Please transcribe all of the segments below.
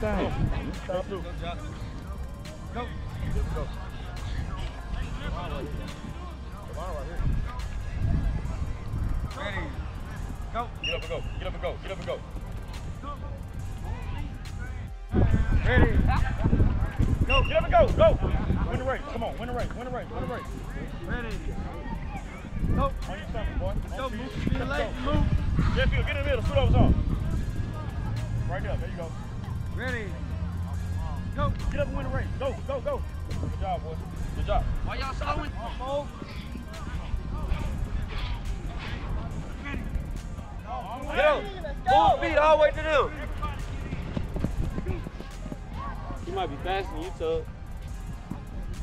Go. Ready. Go. Get up and go. Get up and go. Get up and go. Ready. Go. Get up and go. Go. Win the race. Come on. Win the race. Win the race. Win the race. Ready. Go. On your stomach, boy. Let's go. Move. Move. In the middle. Scoot over on. Right there. There you go. Ready. Go. Get up and win the race. Go. Go. Go. Good job, boys. Good job. Why y'all slowing? Get up. Full speed all the way to them. You might be faster than you, Tug.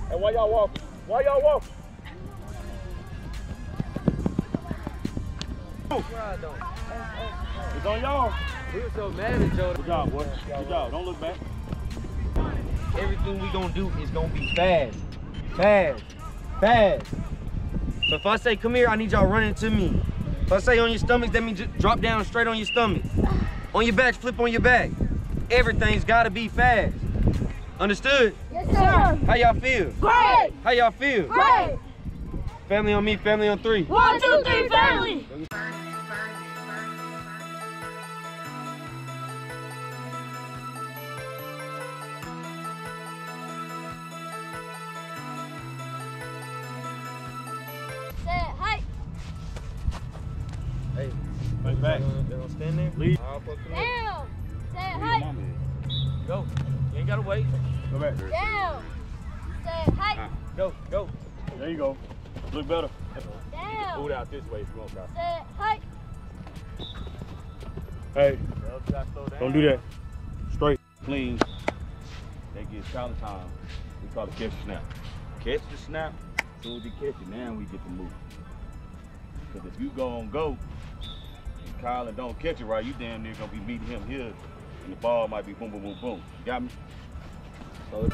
Hey, why y'all walking? Why y'all walking? It's on y'all. We were so mad at Joe. Good job, boy. Good job. Don't look back. Everything we gonna do is gonna be fast, fast, fast. So if I say come here, I need y'all running to me. If I say on your stomachs, that means drop down straight on your stomach. On your back, flip on your back. Everything's gotta be fast. Understood? Yes, sir. How y'all feel? Great. How y'all feel? Great. Family on me, family on three. One, two, three, family. Face back. they gonna stand there? Lead. All fuck them up. Down. Say hi. Go. You ain't gotta wait. Go back. Down. Say hi. Go, go. There you go. Look better. Down. Move out this way. Come on, guys. Say hi. Hey, don't do that. Straight. Clean. They get challenge time. We call it catch the snap. Catch the snap. As soon as you catch it, now we get to move. Because if you go on go, and Kyle and don't catch it right, you damn near gonna be meeting him here, and the ball might be boom, boom, boom, boom. You got me? So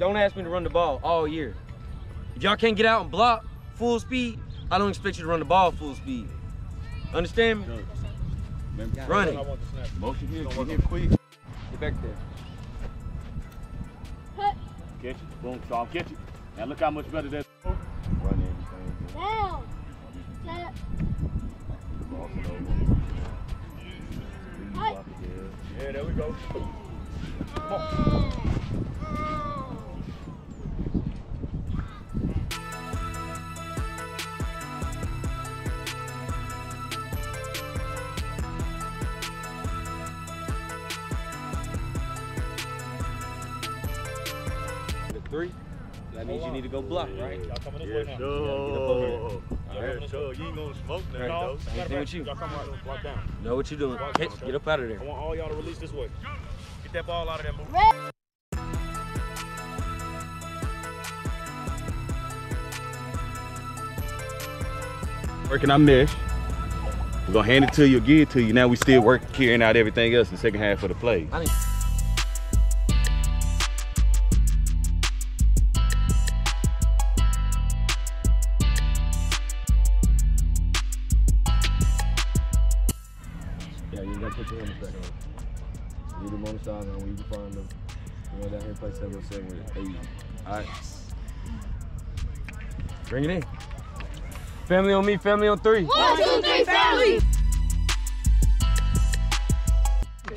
Don't ask me to run the ball all year. If y'all can't get out and block full speed, I don't expect you to run the ball full speed. Understand me? Run it. motion here, get here quick. Get back there. Hut. Catch it. Boom, so I'll catch it. Now look how much better that. Run everything. Down. Say Cross it over. hi. Yeah, there we go. Uh, the three. That means you need to go block, right? Y'all coming this Yeah, way now. sure. Get up over here. Yeah, sure. You ain't gonna smoke Right. though. Same thing with you. Y'all come right, walk down. Know what you're doing. Catch, get up out of there. I want all y'all to release this way. Get that ball out of there, move. Red. Working our mesh. We're gonna hand it to you, give it to you. Now we still work carrying out everything else in the second half of the play. I didn't- Yeah, you gotta put your helmet back on. Leave them on the sideline when you can find them. You know, down here play 707 with eight. All right. Bring it in. Family on me, family on three. One, two, three, family.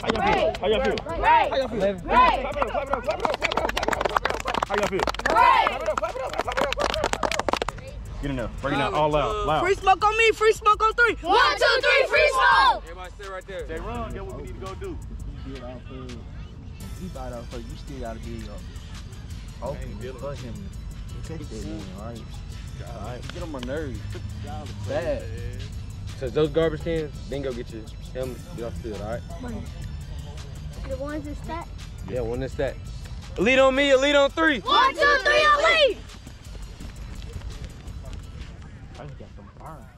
How y'all feel? How y'all feel? Great. How y'all feel? Great. Clap it up, clap it up, clap it up, clap it up, clap it up, clap it up. How y'all feel? Great. Clap it up, clap it up, clap it up, clap it up. Get in there. Bring it out all loud. Loud. Free smoke on me, free smoke on three. One, two, three, free smoke. Everybody stay right there. Jay Ron, get what we need to go do. You get out first. You bite out first. You still gotta be uh, open for him to catch that in, all right? All right. Get on my nerves. Bad. So those garbage cans, then go get your helmet, get off the field, all right? The ones that stack. Yeah, one that's that. Lead on me, a lead on three. One, two, three, elite. Burn.